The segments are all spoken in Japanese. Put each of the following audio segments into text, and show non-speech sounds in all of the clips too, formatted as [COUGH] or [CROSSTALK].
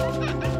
Ha ha ha!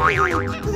Hehehehe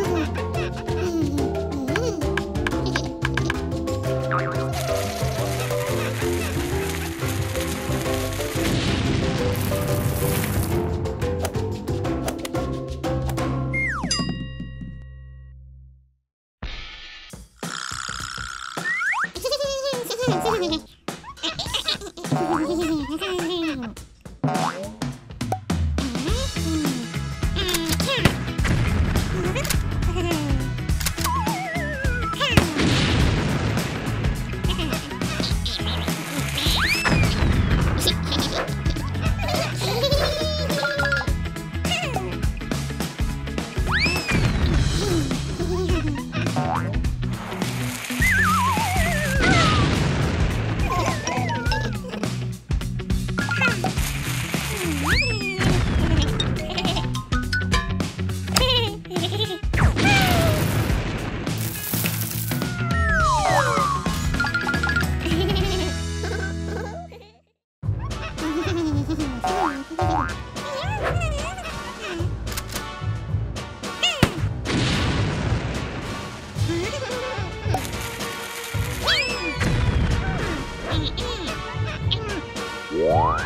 [LAUGHS] [LAUGHS]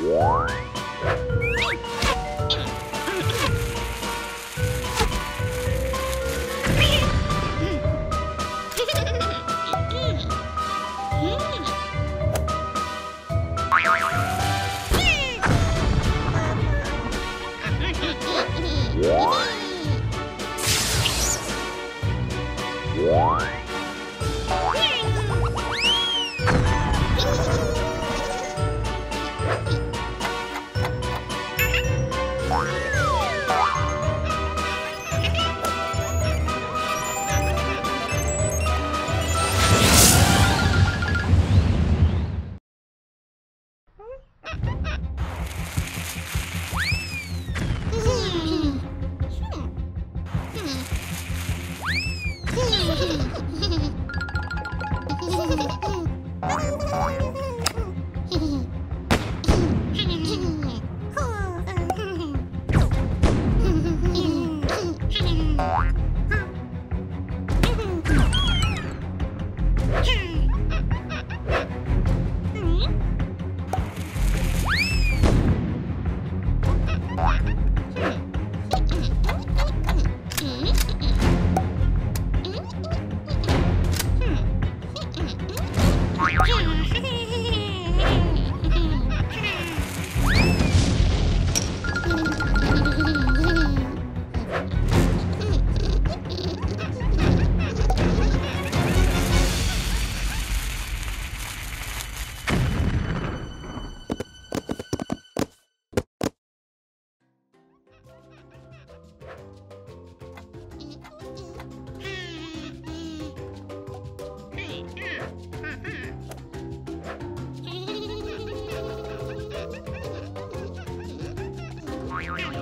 Yeah. Yeah.